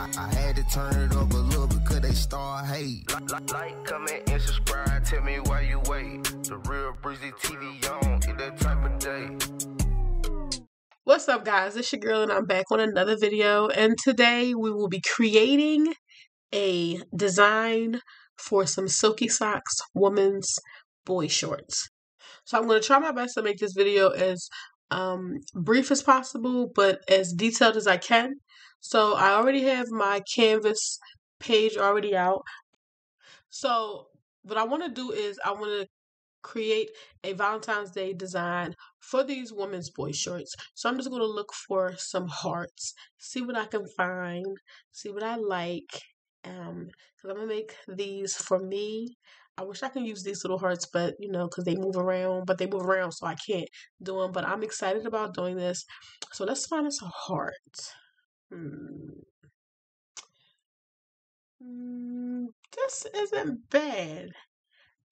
I, I had to turn it up a little because they start hate. Like, like, comment, and subscribe. Tell me why you wait. The real Breezee TV on. It's that type of day. What's up, guys? It's your girl, and I'm back on another video. And today we will be creating a design for some Silky Socks women's boy shorts. So I'm going to try my best to make this video as um, brief as possible, but as detailed as I can. So I already have my Canva's page already out. So what I want to do is I want to create a Valentine's Day design for these women's boy shorts. So I'm just going to look for some hearts, see what I can find, see what I like. Um, cause I'm gonna make these for me. I wish I could use these little hearts, but you know, cause they move around, but they move around, so I can't do them. But I'm excited about doing this. So let's find us a heart. Hmm. Mm, this isn't bad.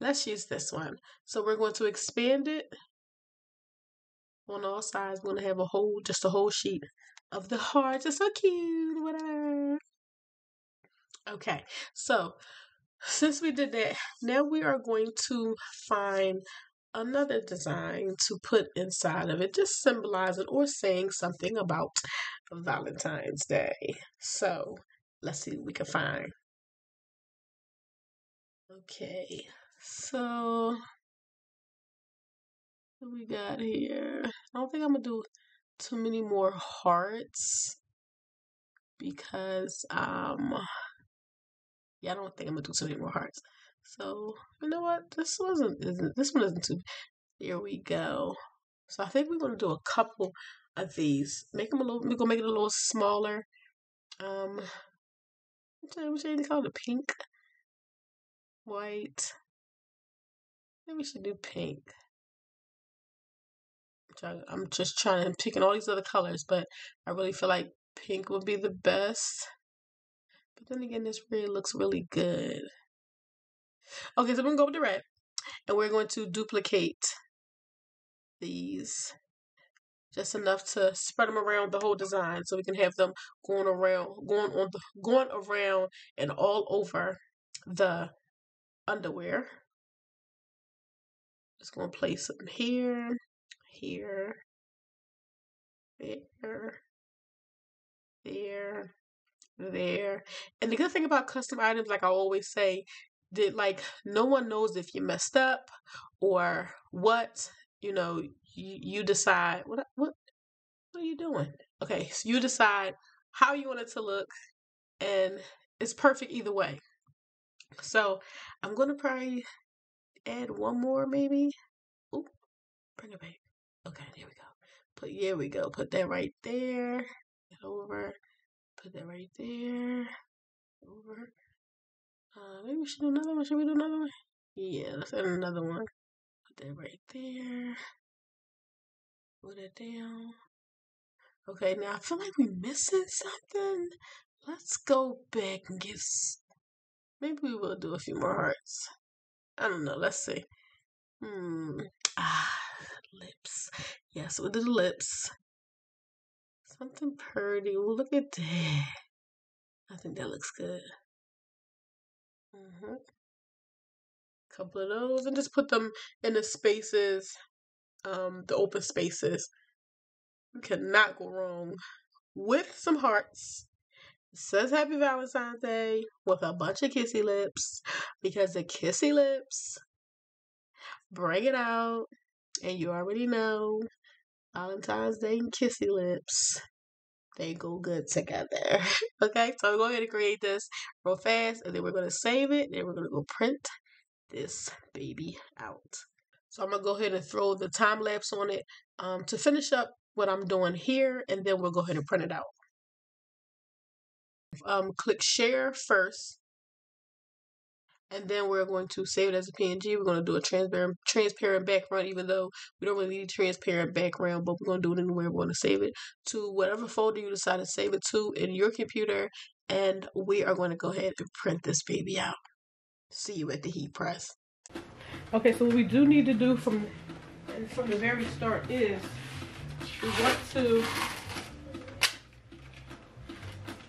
Let's use this one. So we're going to expand it on all sides. We're going to have a whole, just a whole sheet of the hearts. It's so cute. Whatever. Okay, so since we did that, now we are going to find another design to put inside of it, just symbolizing or saying something about Valentine's Day. So let's see what we can find. Okay, so what we got here? I don't think I'm gonna do too many more hearts because um yeah, I don't think I'm gonna do too many more hearts. So you know what? This wasn't isn't this one isn't too. Here we go. So I think we're gonna do a couple of these. Make them a little. We're gonna make it a little smaller. Um, what should we call it? Pink, white. Maybe we should do pink. I'm just trying to picking all these other colors, but I really feel like pink would be the best. But then again, this red looks really good. Okay, so we're going to go with the red. And we're going to duplicate these just enough to spread them around the whole design so we can have them going around going on the going around and all over the underwear just gonna place them here here there there there. And the good thing about custom items, like I always say, that like no one knows if you messed up or what. You know, you, you decide what what what are you doing? Okay, so you decide how you want it to look, and it's perfect either way. So I'm gonna probably add one more, maybe. Ooh, bring it back. Okay, there we go. Put here we go. Put that right there. Over. Put that right there. Over. Uh, maybe we should do another one. Should we do another one? Yeah, let's add another one. Put that right there. Put it down. Okay, now I feel like we're missing something. Let's go back and get. Maybe we will do a few more hearts. I don't know. Let's see. Hmm. Ah, lips. Yes, we'll do the lips. Something pretty. Look at that. I think that looks good. Mm-hmm. Couple of those, and just put them in the spaces, um, the open spaces. You cannot go wrong with some hearts. It says Happy Valentine's Day with a bunch of kissy lips because the kissy lips bring it out, and you already know Valentine's Day and kissy lips. They go good together. okay, so we're going to create this real fast and then we're going to save it. Then we're going to go print this baby out. So I'm going to go ahead and throw the time lapse on it um, to finish up what I'm doing here and then we'll go ahead and print it out. Um, click share first and then we're going to save it as a PNG. We're going to do a transparent transparent background, even though we don't really need a transparent background, but we're going to do it anyway. We're going to save it to whatever folder you decide to save it to in your computer, and we are going to go ahead and print this baby out. See you at the heat press. Okay, so what we do need to do from from the very start is we want to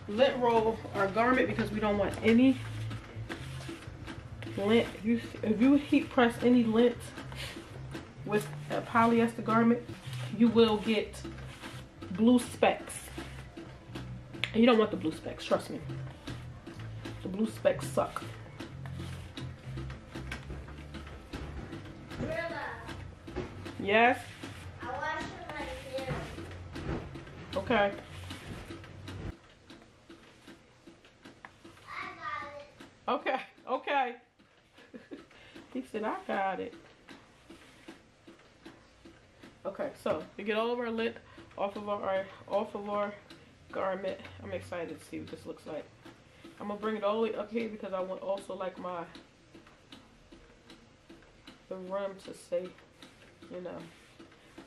lint roll our garment because we don't want any lint. If you if you heat press any lint with a polyester garment, you will get blue specks. And you don't want the blue specks, trust me. The blue specks suck. Yes? Okay. Okay. He said, I got it. Okay, so to get all of our lint off of our off of our garment, I'm excited to see what this looks like. I'm gonna bring it all the way up here because I want also like my the rim to stay, you know.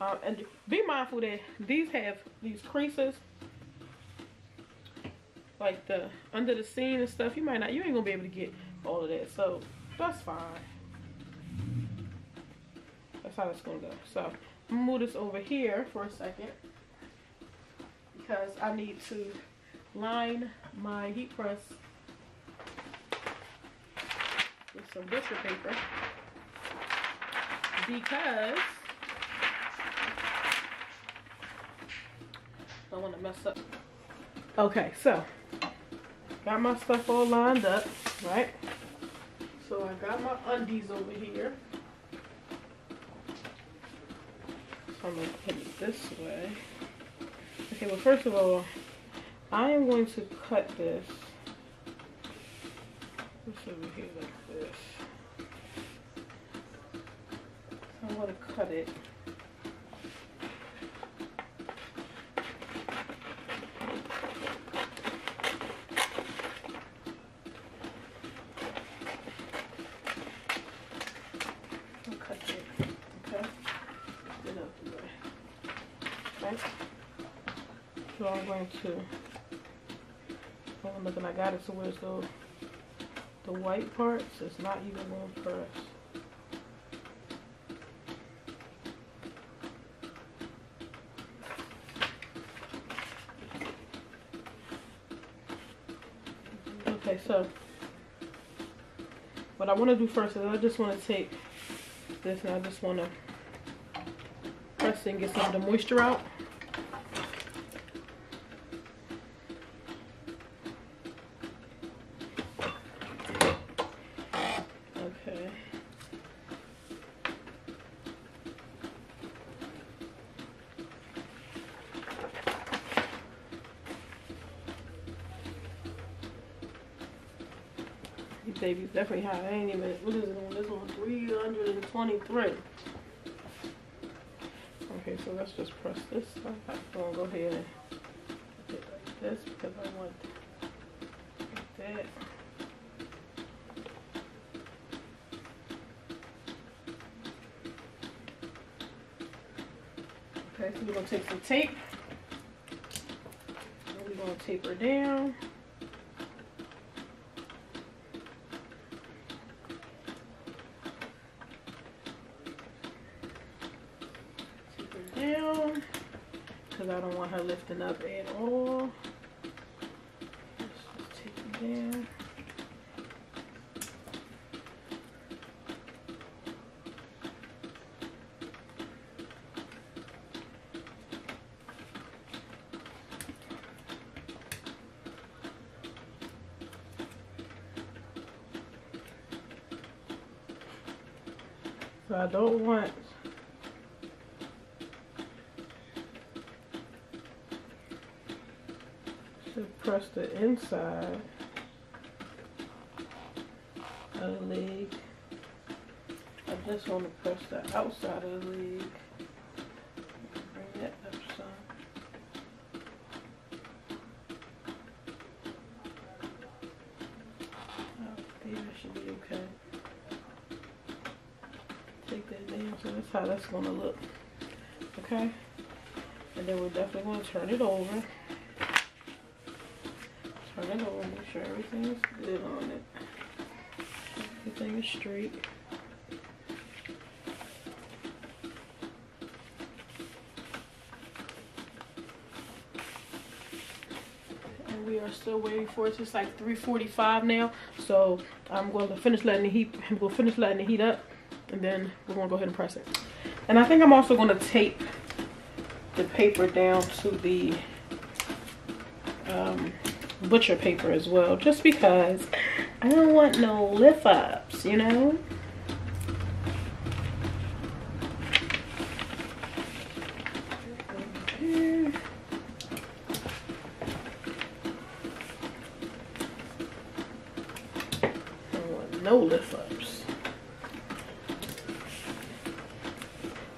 Um, and be mindful that these have these creases like the under the seam and stuff. You might not, you ain't gonna be able to get all of that, so that's fine. That's how it's gonna go. So I'm gonna move this over here for a second because I need to line my heat press with some butcher paper because I don't want to mess up. Okay, so got my stuff all lined up, right? So I got my undies over here. Gonna put it this way. Okay, well first of all, I am going to cut this. This over here like this. So I'm gonna cut it. I'll cut it. Okay? Get out the way. Okay? So I'm going to oh look and I got it so where's the the white parts it's not even going to press. Okay, so what I want to do first is I just want to take this and I just want to press and get some of the moisture out. Okay. These babies definitely high. I ain't even, what is it on this one? 323. Okay, so let's just press this. I'm gonna go ahead and it like this because I want like that. Okay, so we're gonna take some tape. And we're gonna taper down. Tape her down. Because I don't want her lifting up at all. Let's just tape her down. So I don't want to press the inside of the leg. I just want to press the outside of the leg. Bring that up some. Oh, baby, that should be okay take that down. So that's how that's gonna look. Okay? And then we're definitely gonna turn it over. Turn it over, make sure everything is good on it. Everything is straight. And we are still waiting for it. It's like 3:45 now, so I'm going to finish letting the heat. We'll finish letting the heat up, and then we're gonna go ahead and press it. And I think I'm also gonna tape the paper down to the um, butcher paper as well, just because I don't want no lift ups, you know. no lift ups.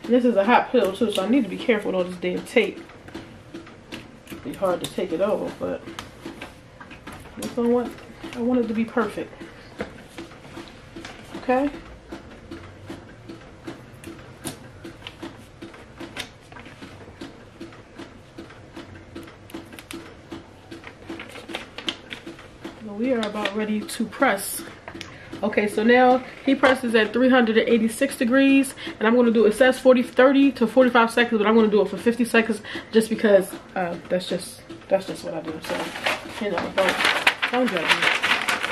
This is a hot peel too, so I need to be careful with all this damn tape. It'd be hard to take it off, but what I want. I want it to be perfect. Okay. we are about ready to press okay so now he presses at 386 degrees and i'm going to do it says 40 30 to 45 seconds but i'm going to do it for 50 seconds just because uh, that's just that's just what i do so you know judge me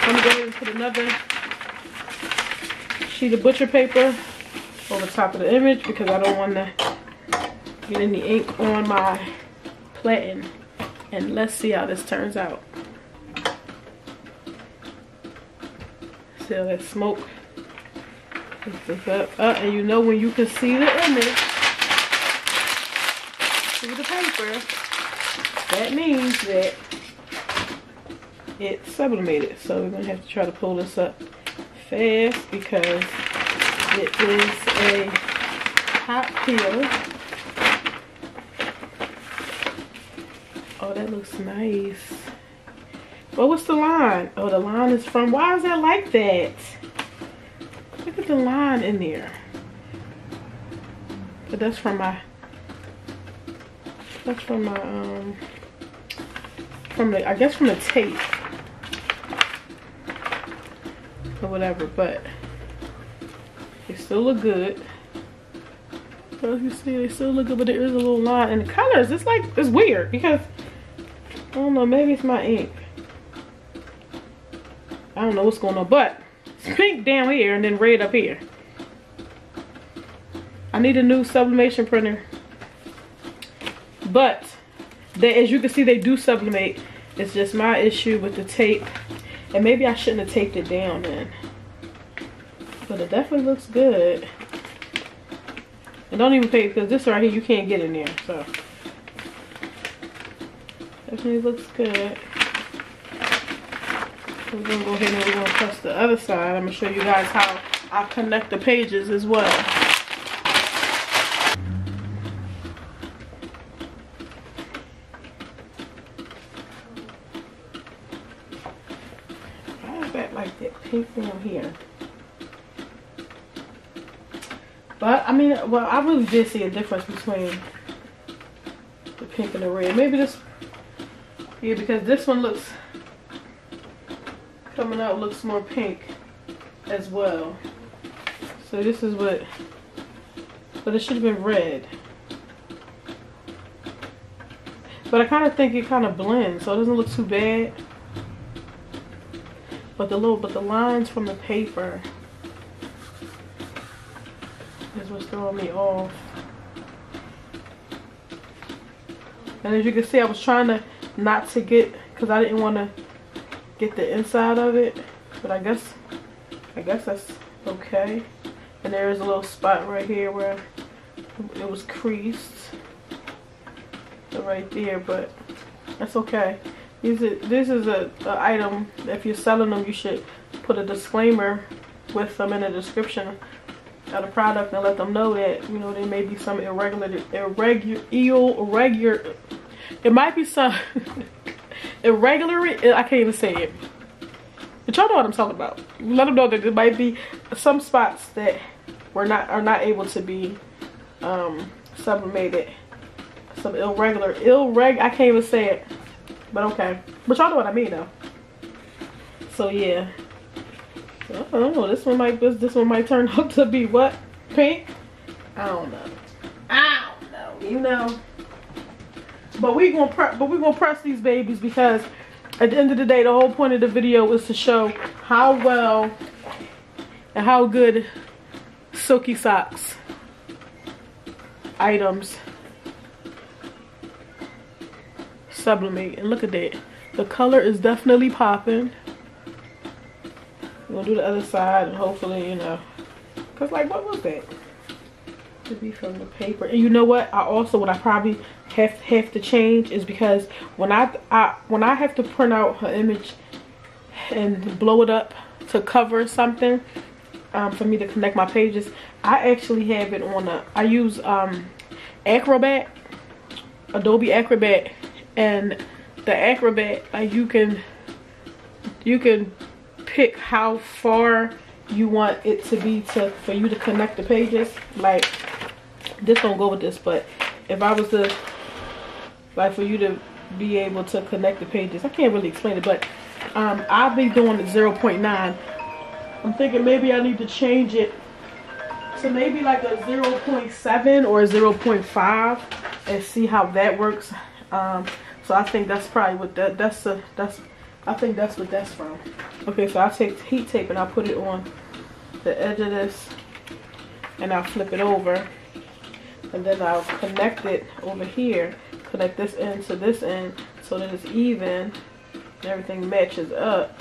i'm to go ahead and put another sheet of butcher paper over top of the image because i don't want to get any ink on my platen and let's see how this turns out See all that smoke? Up. Uh, and you know when you can see the image through the paper, that means that it's sublimated. So we're gonna have to try to pull this up fast because it is a hot peel. Oh, that looks nice. But what's the line? Oh, the line is from, why is that like that? Look at the line in there. But that's from my, that's from my, um, from the, I guess from the tape. Or whatever, but they still look good. As you see, they still look good, but there is a little line. And the colors, it's like, it's weird because, I don't know, maybe it's my ink. I don't know what's going on, but it's pink down here and then red up here. I need a new sublimation printer. But, they, as you can see, they do sublimate. It's just my issue with the tape. And maybe I shouldn't have taped it down then. But it definitely looks good. And don't even pay, because this right here, you can't get in there. So, definitely looks good. We're gonna go ahead and we're gonna press the other side. I'm gonna show you guys how I connect the pages as well. Mean, well, I really did see a difference between the pink and the red. Maybe this, yeah, because this one looks coming out looks more pink as well. So this is what, but it should have been red. But I kind of think it kind of blends, so it doesn't look too bad. But the little, but the lines from the paper what's throwing me off. And as you can see, I was trying to not to get, because I didn't want to get the inside of it. But I guess I guess that's okay. And there is a little spot right here where it was creased. Right there but that's okay. This is, this is a, a item if you're selling them you should put a disclaimer with them in the description of the product and let them know that you know there may be some irregular irregular irregular it might be some irregular i can't even say it. But y'all know what i'm talking about. Let them know that there might be some spots that were not are not able to be um sublimated. Some irregular irreg i can't even say it but okay. But y'all know what i mean though. So yeah i don't know this one might this, this one might turn out to be what pink i don't know i don't know you know but we gonna but we gonna press these babies because at the end of the day, the whole point of the video is to show how well and how good Silky Socks items sublimate. And look at that. The color is definitely popping. We're gonna do the other side and hopefully, you know. Cause like what was that? To be from the paper. And you know what? I also what I probably have have to change is because when I, I when I have to print out her image and blow it up to cover something um, for me to connect my pages, I actually have it on a I use um, Acrobat, Adobe Acrobat, and the Acrobat like you can you can pick how far you want it to be to for you to connect the pages like this don't go with this but if I was to like for you to be able to connect the pages. I can't really explain it, but um, I'll be doing the 0.9. I'm thinking maybe I need to change it to maybe like a 0.7 or a 0.5 and see how that works. Um, so I think that's probably what that that's a that's I think that's what that's from. Okay, so I take heat tape and I put it on the edge of this and I'll flip it over and then I'll connect it over here connect this end to this end so that it's even and everything matches up.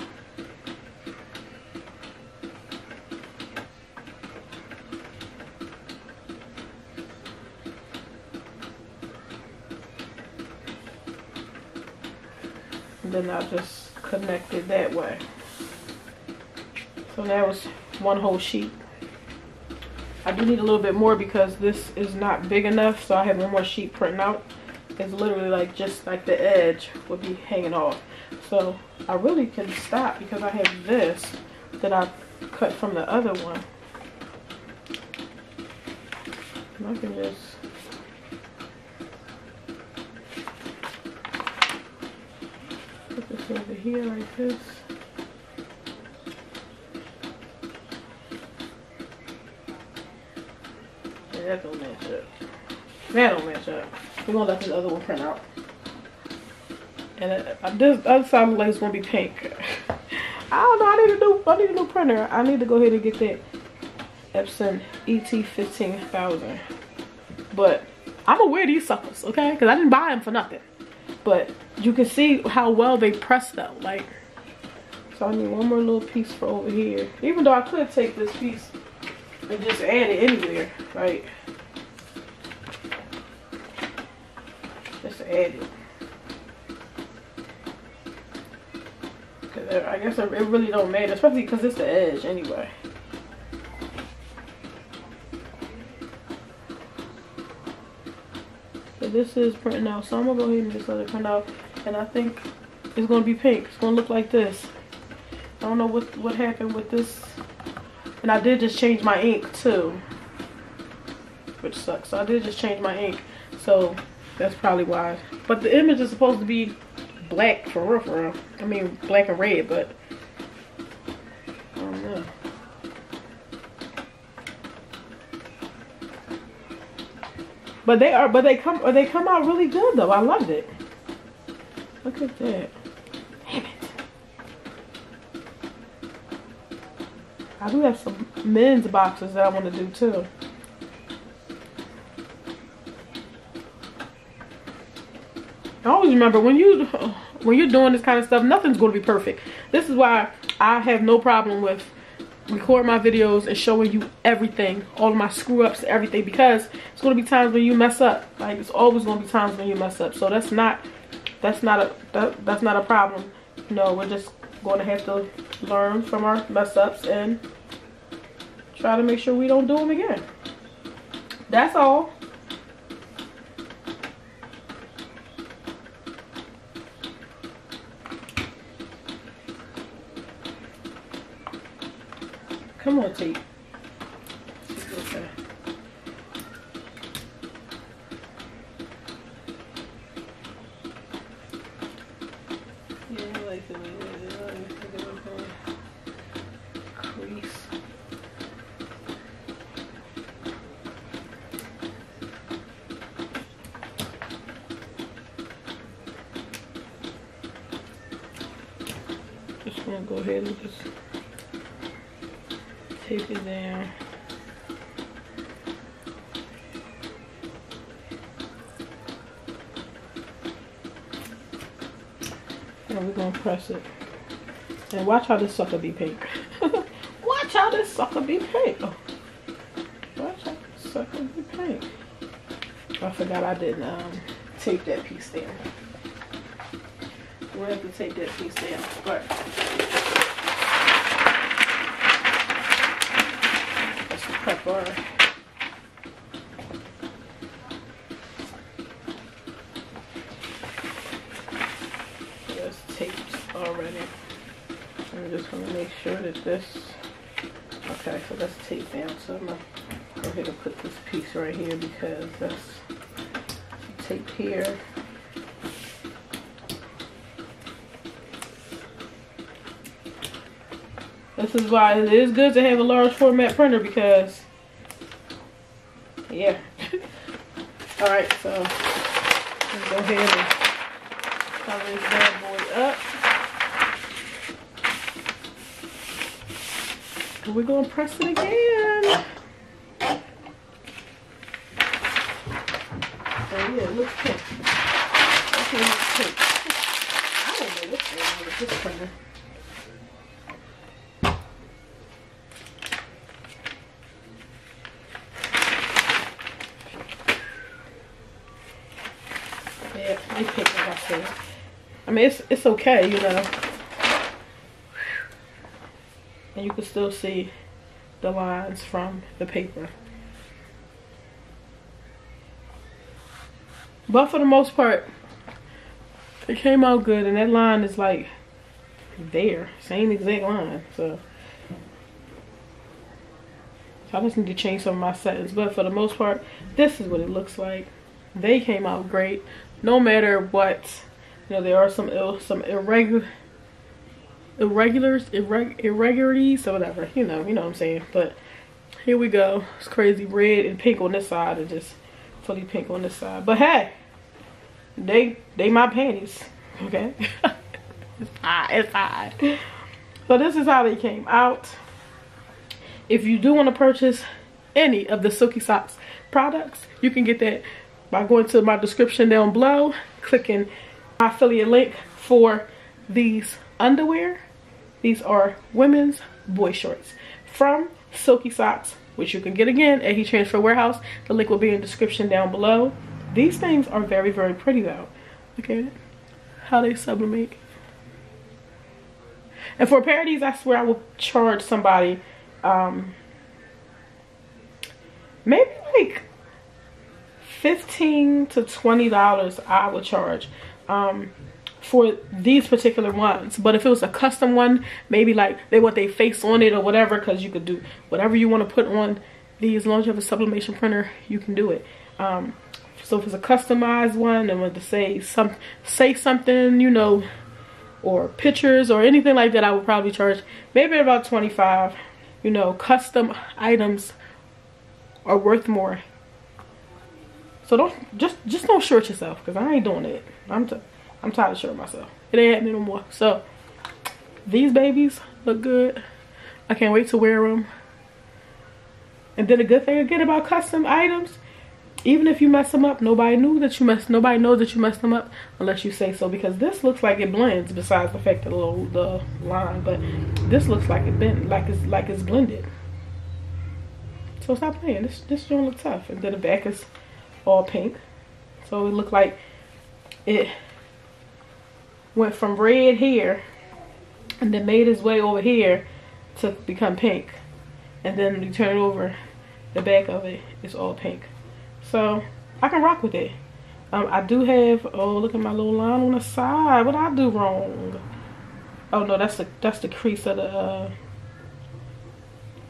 Then I'll just connect it that way. So that was one whole sheet. I do need a little bit more because this is not big enough so I have one more sheet printing out It's literally like just like the edge would be hanging off. So I really can stop because I have this that I cut from the other one. And I can just put this over here like this. Yeah, that don't match up. That don't match up. We're gonna let this other one print out. And uh, this other side looks like it's gonna be pink. I don't know. I need a new. I need a new printer. I need to go ahead and get that Epson ET fifteen thousand. But I'm gonna wear these suckers, okay? Because I didn't buy them for nothing. But you can see how well they press though. Like, so I need one more little piece for over here. Even though I could take this piece and just add it anywhere, right? added. Cause uh, I guess it really don't matter, especially because it's the edge anyway. This is printing out, so I'm gonna go ahead and just let it print out. And I think it's gonna be pink. It's gonna look like this. I don't know what what happened with this. And I did just change my ink too. Which sucks. So I did just change my ink. So that's probably why. But the image is supposed to be black for real, for real. I mean, black and red, but I don't know. But they are, but they come, they come out really good though. I loved it. Look at that. Damn it. I do have some men's boxes that I want to do too. I always remember when you when you're doing this kind of stuff, nothing's going to be perfect. This is why I have no problem with record my videos and showing you everything, all my screw ups, everything, because it's going to be times when you mess up. Like it's always going to be times when you mess up. So that's not that's not a that, that's not a problem. Know, we're just going to have to learn from our mess ups and try to make sure we don't do them again. That's all. Come on, tape. Okay. Yeah, I like the way that crease. Just gonna go ahead and just tape it down. And we're gonna press it. And watch how this sucker be pink. watch how this sucker be pink. Watch how this sucker be pink. I forgot I didn't um, tape that piece down. We'll have to take that piece down. But let's prep our that's taped already. I'm just gonna that this okay, so that's taped down. So I'm gonna go ahead and put this piece right here because that's tape here. This is why it is good to have a large format printer because, yeah. All right, so let's go ahead and cover this bad boy up. We're gonna press it again. Oh yeah, it looks pink. Okay, it looks pink. I don't know what's going on with this printer. Yeah, they pick like I said. I mean, it's it's okay, you know. And you can still see the lines from the paper. But for the most part, it came out good. And that line is like there. Same exact line. So, so I just need to change some of my settings. But for the most part, this is what it looks like. They came out great. No matter what. You know, there are some Ill, some irregular irregulars, irreg irregularities or whatever. You know, you know what I'm saying. But here we go. It's crazy red and pink on this side and just fully pink on this side. But hey, they they my panties. Okay. it's hot. It's hot. So this is how they came out. If you do want to purchase any of the Silky Socks products, you can get that by going to my description down below, clicking my affiliate link for these underwear. These are women's boy shorts from Silky Socks, which you can get again at Heat Transfer Warehouse. The link will be in the description down below. These things are very, very pretty though. Look at it. How they sublimate. And for a pair of these, I swear I will charge somebody um, maybe like 15 to 20 dollars I would charge um, for these particular ones. But if it was a custom one maybe like they want their face on it or whatever because you could do whatever you want to put on these. As long as you have a sublimation printer you can do it. Um, so if it's a customized one and want to say some say something you know or pictures or anything like that I would probably charge maybe about 25 you know custom items are worth more. So don't just just don't short yourself because I ain't doing it. I'm I'm tired of showing myself. It ain't happening no more. So these babies look good. I can't wait to wear them. And then the good thing again about custom items, even if you mess them up, nobody knew that you messed. Nobody knows that you messed them up unless you say so. Because this looks like it blends. Besides the fact that the the line, but this looks like it bent like it's like it's blended. So stop playing. This this don't look tough. And then the back is all pink. So it looked like it went from red here and then made his way over here to become pink. And then you turn it over, the back of it is all pink. So I can rock with it. Um, I do have, oh look at my little line on the side. What I do wrong? Oh no, that's the, that's the crease of the, uh,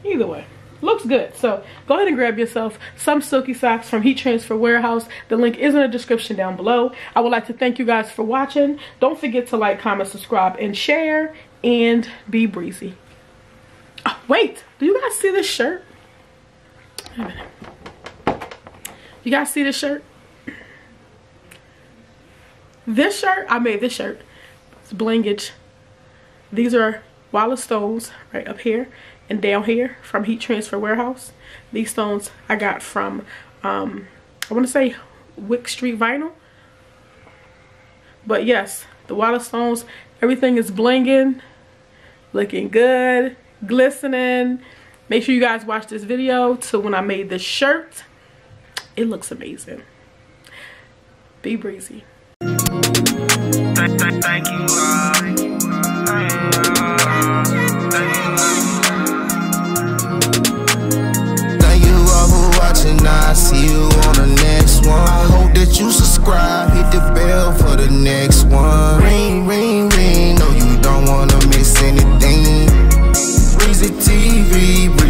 either way looks good. So go ahead and grab yourself some silky socks from heat transfer warehouse. The link is in the description down below. I would like to thank you guys for watching. Don't forget to like comment subscribe and share and be breezy. Oh, wait. Do you guys see this shirt? You guys see this shirt? This shirt? I made this shirt. It's blingage. These are Wallace stones right up here and down here from Heat Transfer Warehouse. These stones I got from, um, I want to say Wick Street Vinyl. But yes, the Wallace stones, everything is blinging, looking good, glistening. Make sure you guys watch this video to when I made this shirt. It looks amazing. Be breezy. Thank, you, that you subscribe, hit the bell for the next one. Ring, ring, ring, no you don't wanna miss anything. Breezee TV,